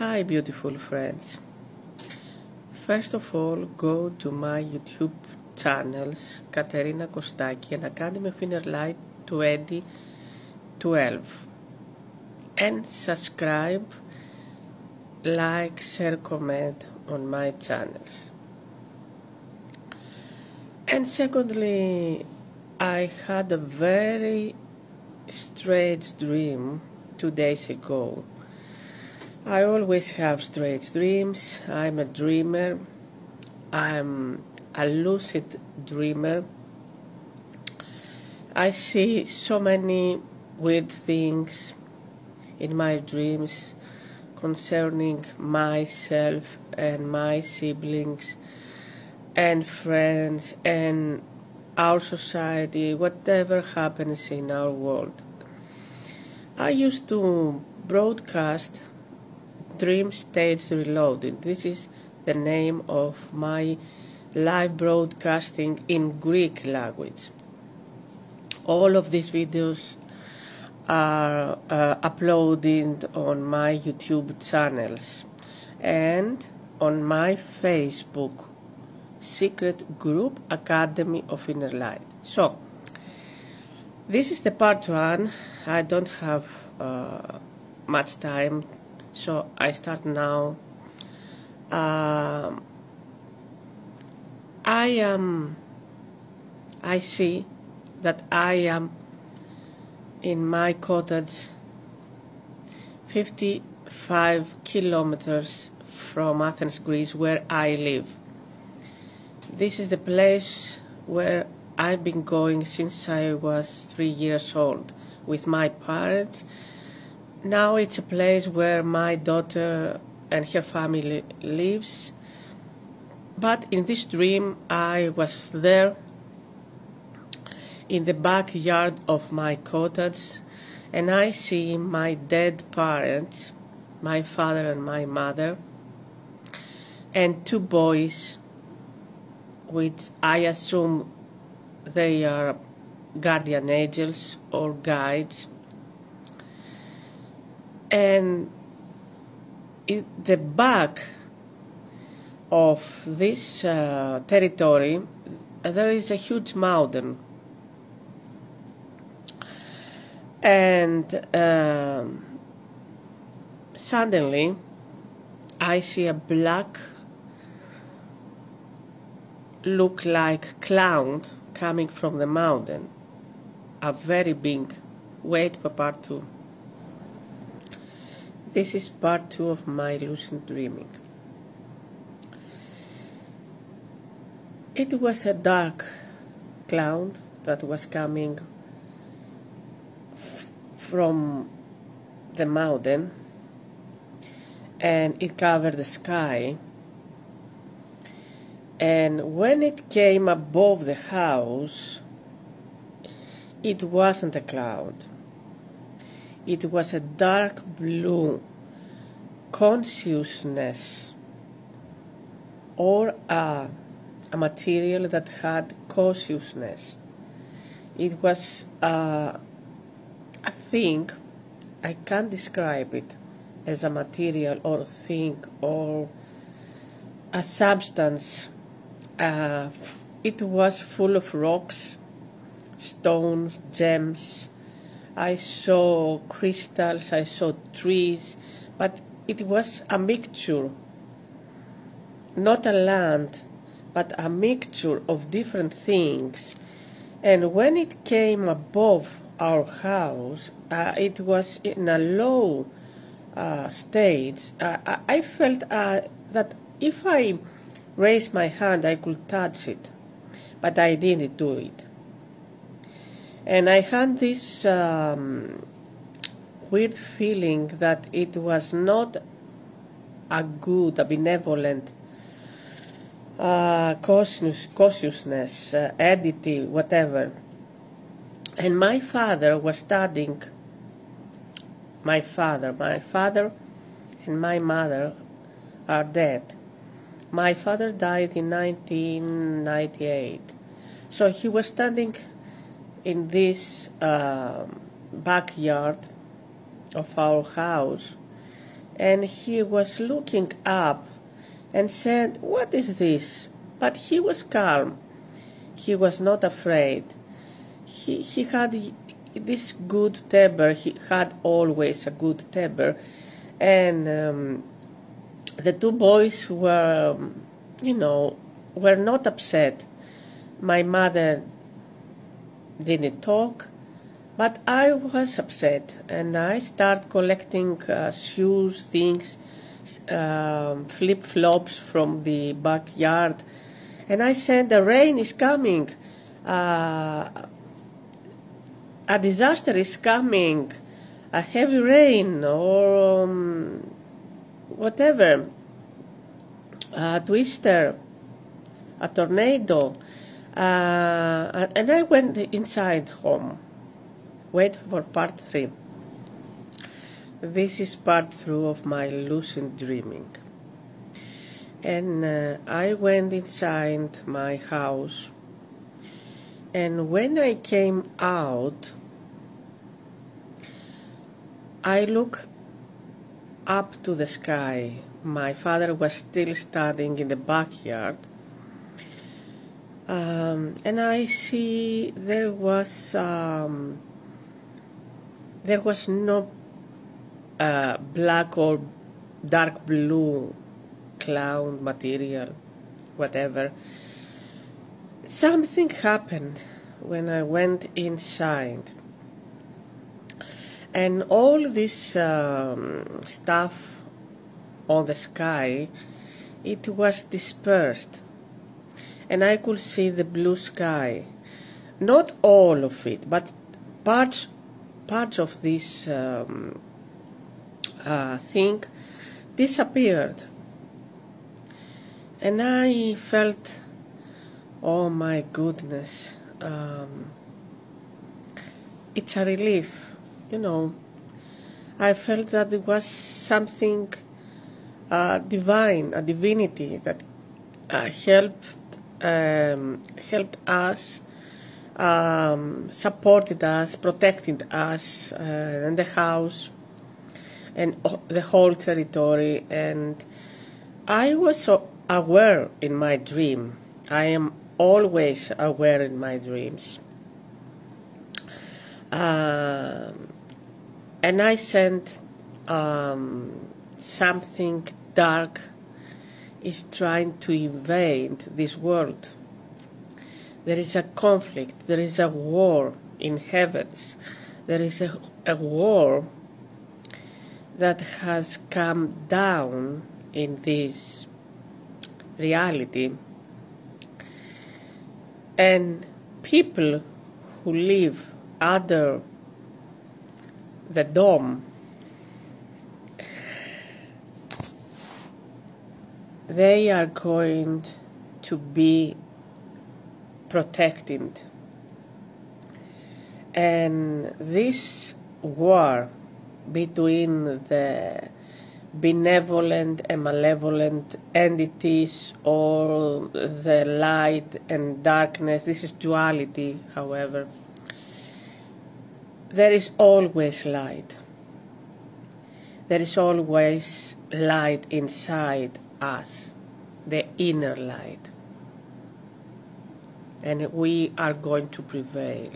Hi, beautiful friends. First of all, go to my YouTube channels, Katerina Kostaki and Academy of Inner Light 2012, and subscribe, like, share, comment on my channels. And secondly, I had a very strange dream two days ago. I always have strange dreams. I'm a dreamer. I'm a lucid dreamer. I see so many weird things in my dreams concerning myself and my siblings and friends and our society, whatever happens in our world. I used to broadcast Dream Stage Reloaded. This is the name of my live broadcasting in Greek language. All of these videos are uh, uploaded on my YouTube channels and on my Facebook secret group Academy of Inner Light. So, this is the part one. I don't have uh, much time, so I start now. Um, I am. I see that I am in my cottage 55 kilometers from Athens, Greece, where I live. This is the place where I've been going since I was three years old with my parents. Now it's a place where my daughter and her family lives. But in this dream, I was there in the backyard of my cottage and I see my dead parents, my father and my mother, and two boys which I assume they are guardian angels or guides. And in the back of this uh, territory, there is a huge mountain. And um, suddenly, I see a black look like cloud coming from the mountain. A very big. Wait two. This is part two of my lucid dreaming. It was a dark cloud that was coming from the mountain and it covered the sky and when it came above the house, it wasn't a cloud. It was a dark blue consciousness or a, a material that had consciousness. It was uh, a thing, I can't describe it as a material or a thing or a substance uh, it was full of rocks, stones, gems. I saw crystals, I saw trees, but it was a mixture, not a land, but a mixture of different things. And when it came above our house, uh, it was in a low uh, stage. Uh, I felt uh, that if I raised my hand, I could touch it, but I didn't do it. And I had this um, weird feeling that it was not a good, a benevolent uh, conscious, consciousness, uh, entity, whatever. And my father was studying. My father, my father and my mother are dead. My father died in 1998. So he was standing in this uh, backyard of our house and he was looking up and said, What is this? But he was calm. He was not afraid. He, he had this good temper. He had always a good temper. And um, the two boys were, you know, were not upset. My mother didn't talk, but I was upset, and I started collecting uh, shoes, things, um, flip flops from the backyard, and I said, "The rain is coming. Uh, a disaster is coming. A heavy rain, or um, whatever, a twister, a tornado." Uh, and I went inside home. Wait for part three. This is part three of my lucid dreaming. And uh, I went inside my house. And when I came out, I look up to the sky. My father was still standing in the backyard um, and I see there was um, there was no uh, black or dark blue cloud material, whatever. Something happened when I went inside, and all this um, stuff on the sky, it was dispersed and I could see the blue sky. Not all of it, but parts, parts of this um, uh, thing disappeared. And I felt, oh my goodness, um, it's a relief, you know. I felt that it was something uh, divine, a divinity that uh, helped um, helped us, um, supported us, protected us uh, and the house and the whole territory. And I was so aware in my dream. I am always aware in my dreams. Um, and I sent um, something dark is trying to invade this world. There is a conflict, there is a war in heavens, there is a, a war that has come down in this reality. And people who live under the dome they are going to be protected. And this war between the benevolent and malevolent entities or the light and darkness, this is duality, however, there is always light. There is always light inside us, the inner light. And we are going to prevail.